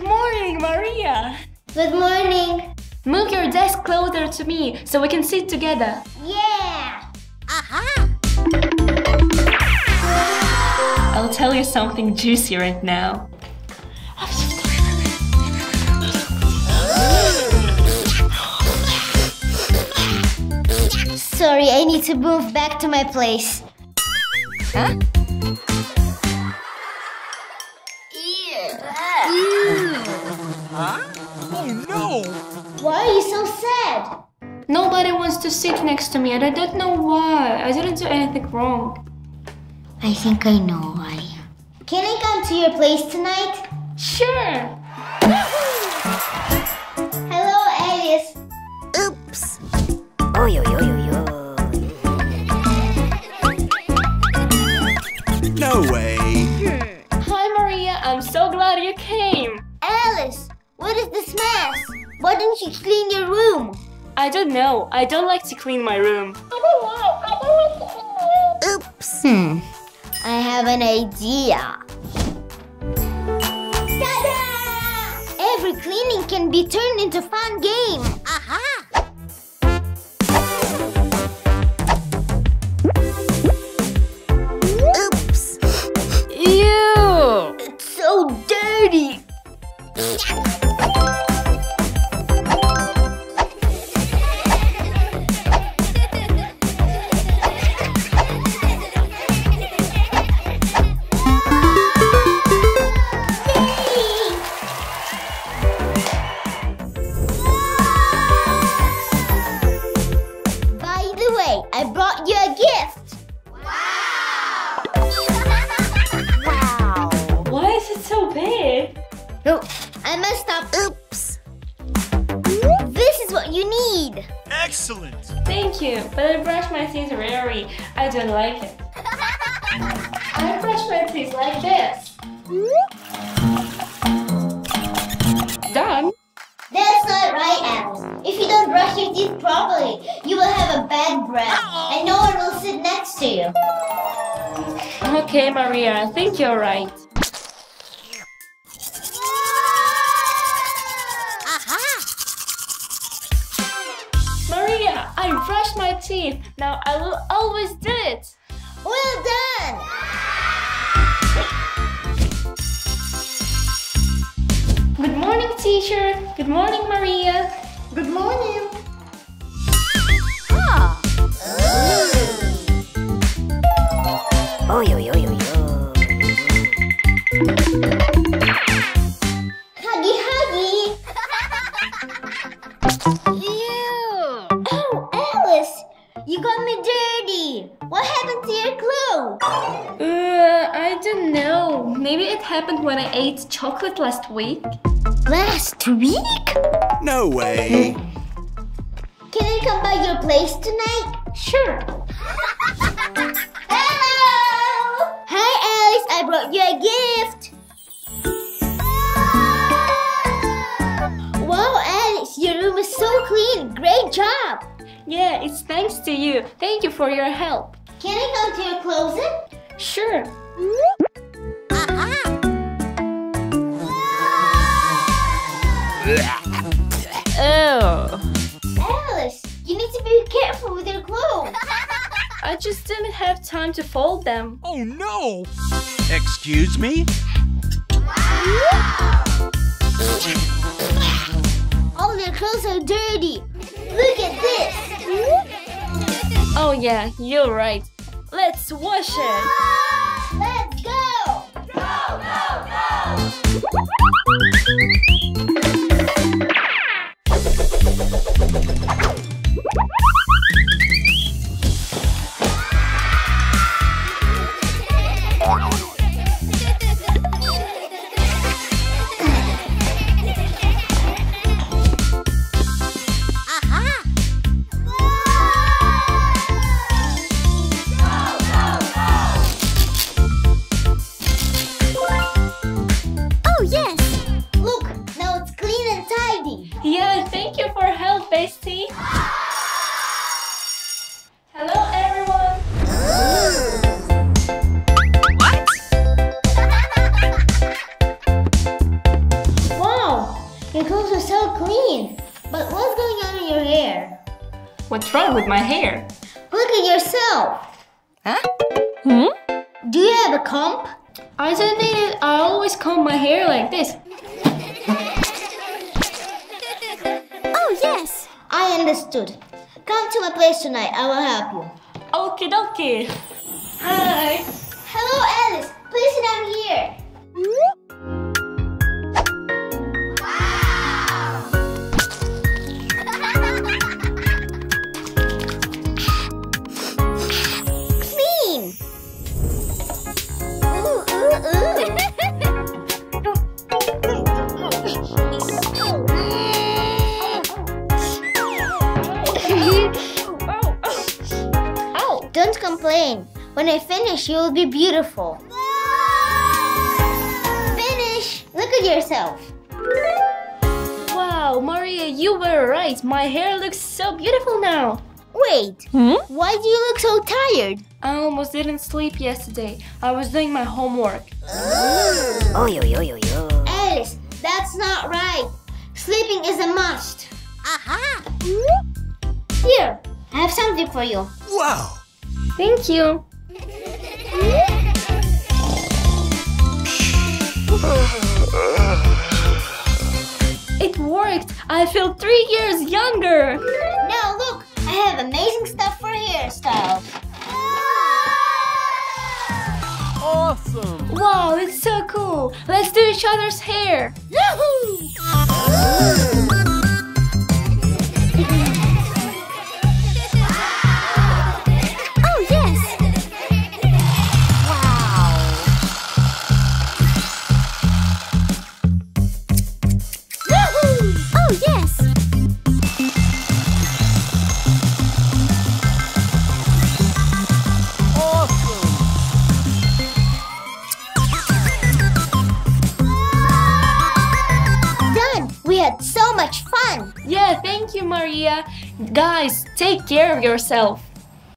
Maria. Good morning. Move your desk closer to me so we can sit together. Yeah. Aha. I'll tell you something juicy right now. Sorry, I need to move back to my place. Huh? Oh! Why are you so sad? Nobody wants to sit next to me and I don't know why. I didn't do anything wrong. I think I know why. Can I come to your place tonight? Sure. Hello, Alice. Oops. Oy, oy, oy, oy, oy. No way! Hi Maria, I'm so glad you came. Alice, what is this mess? Why don't you clean your room? I don't know. I don't like to clean my room. Oops. Hmm. I have an idea. Ta-da! Every cleaning can be turned into fun game. Aha. You need. Excellent! Thank you, but I brush my teeth rarely. I don't like it. I brush my teeth like this. Done? That's not right, Alice. If you don't brush your teeth properly, you will have a bad breath, and no one will sit next to you. Okay, Maria, I think you're right. I brushed my teeth. Now I will always do it. Well done! Good morning, teacher. Good morning, Maria. Good morning. Ah. Oy, oy, oy, oy, oy. Huggy, huggy. don't know. Maybe it happened when I ate chocolate last week. Last week? No way! Can I come by your place tonight? Sure. Hello! Hi, Alice. I brought you a gift. Wow, Alice, your room is so clean. Great job. Yeah, it's thanks to you. Thank you for your help. Can I go to your closet? Sure. Oh. Alice, you need to be careful with your clothes. I just didn't have time to fold them. Oh no! Excuse me? Wow. All your clothes are dirty. Look at this. Oh yeah, you're right. Let's wash it. Go. Aha. What's wrong with my hair? Look at yourself. Huh? Hmm? Do you have a comb? I don't need it. I always comb my hair like this. Oh, yes. I understood. Come to my place tonight. I will help you. Okie dokie. Hi. Hello, Alice. Please sit down here. Complain. When I finish, you will be beautiful. Finish. Look at yourself. Wow, Maria, you were right. My hair looks so beautiful now. Wait. Hmm? Why do you look so tired? I almost didn't sleep yesterday. I was doing my homework. Oh, yo, yo, yo, yo. Alice, that's not right. Sleeping is a must. Aha. Here, I have something for you. Wow. Thank you. It worked. I feel three years younger. Now look, I have amazing stuff for hairstyles. Awesome. Wow, it's so cool. Let's do each other's hair. Oh, thank you, Maria. Guys, take care of yourself.